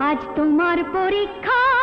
আজ তোমার পরীক্ষা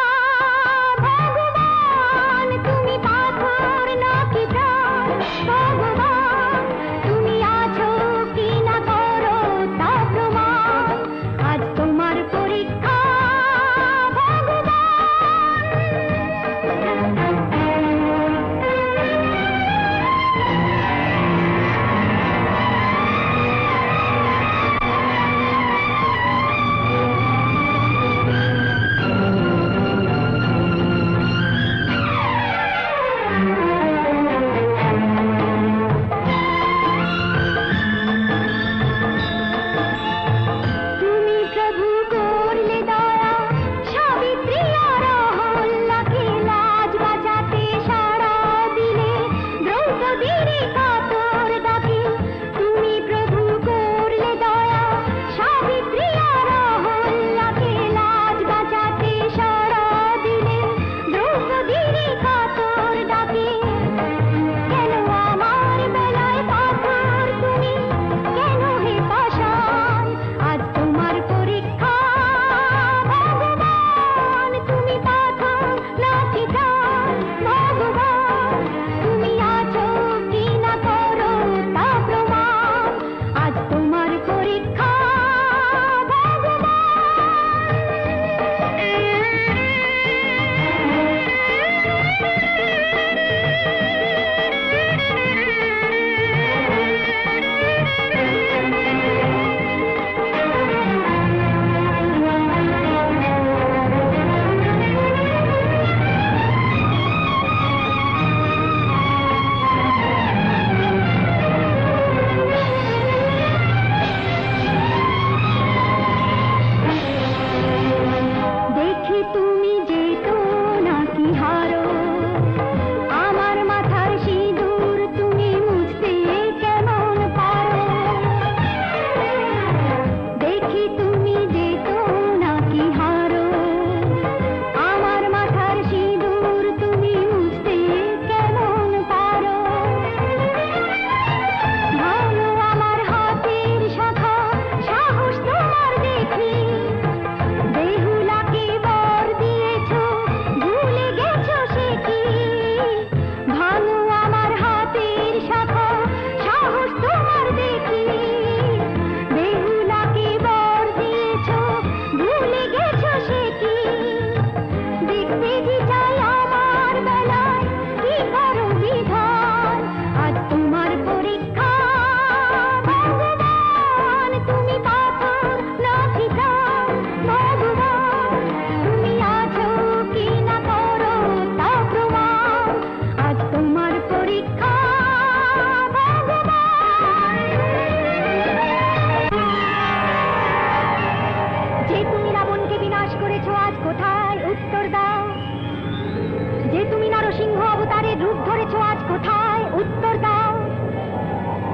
করেছ আজ কোথায়? উত্তর দাও।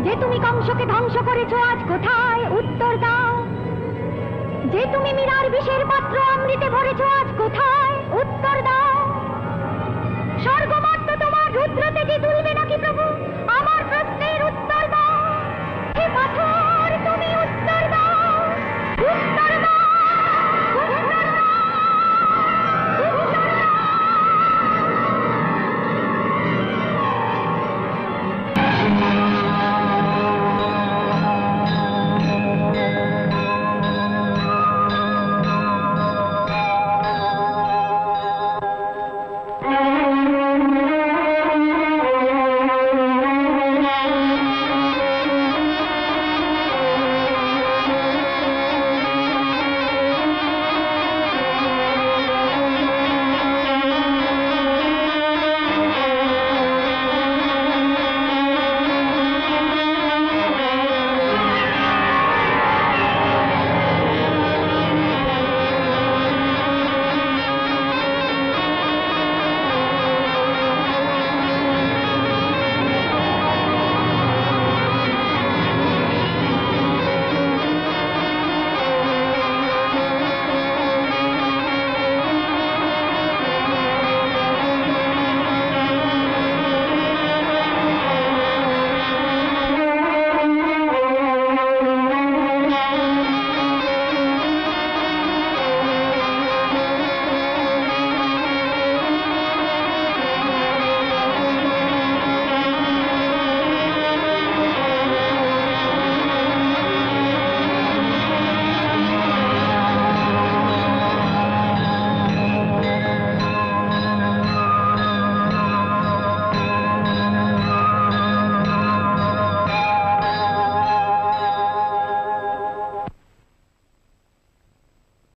যে তুমি কংসকে ধ্বংস করেছ, আজ কোথায়? উত্তর দাও। যে তুমি মীরার বিষের পাত্র অমৃতে ভরেছো, আজ কোথায়? উত্তর দাও। স্বর্গমাত্র তোমার রুদ্রতে যে তুলবে